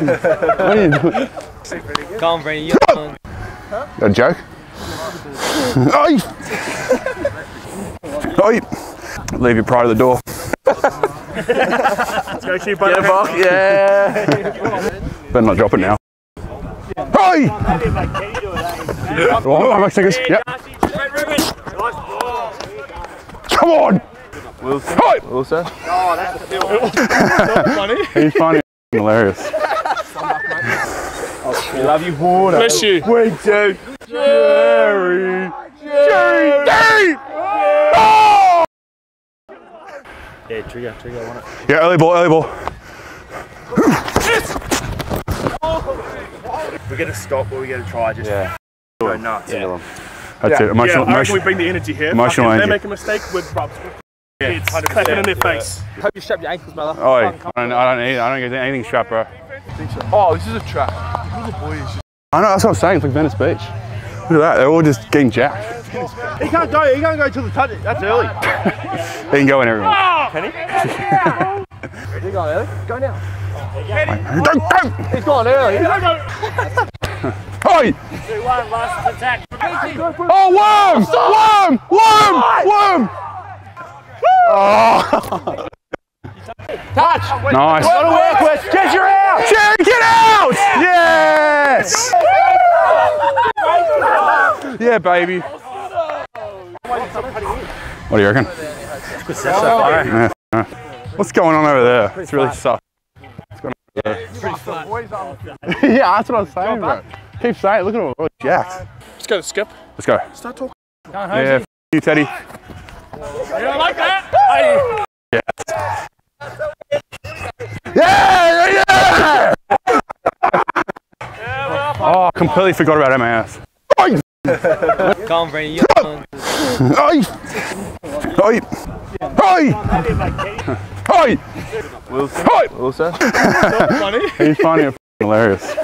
what are you doing? Come, Brandon. You A joke? Oh, Oi! Oi! Oh, leave your pride at the door. Go shoot by the fuck, yeah! Better not drop it now. Oi! Oh, I'm seconds. Yep. Come on! Wilson. Oi! Wilson. He's funny. Hilarious. We love you, Warner. Bless you. We do. Jerry! Jerry! Jerry! Oh! Yeah, trigger, trigger, I want it. Yeah, early ball, early ball. We're gonna stop, but we're gonna try. Just Yeah. go nuts. That's Yeah. it. Emotional, yeah, I reckon we emotional. bring the energy here. Emotional Fucking- energy. They make a mistake with rubs. Yeah, it's clapping in their face. Hope you strap your ankles, brother. Oh, I don't, I don't need, I don't get anything strapped, bro. Oh, this is a trap. Look the boys. I know, that's what I'm saying. It's like Venice Beach. Look at that. They're all just getting jacked. He can't go. He can't go till the touch. That's early. he can go in everyone. Ah! Can he? You going early? Go now. Don't, don't! He's going early. Oi! Oh, worm! Worm! Worm! Worm! Oh. Touch. Nice. Gotta work, Wes. Get your out. Jerry, get out! Yes! Yeah, baby. What do you reckon? Yeah. yeah. What's going on over there? It's really soft. What's going on over there? yeah, that's what I was saying, bro. Keep saying it. Look at all all jacked. Let's go to skip. Let's go. Start talking. Yeah, f- you, Teddy. You don't like that? Yeah, yeah, completely forgot about MAS. Oi! Come. You Oi! Oi! Oi! Oi! Wilson. Oi! Wilson. Funny. He's funny and hilarious.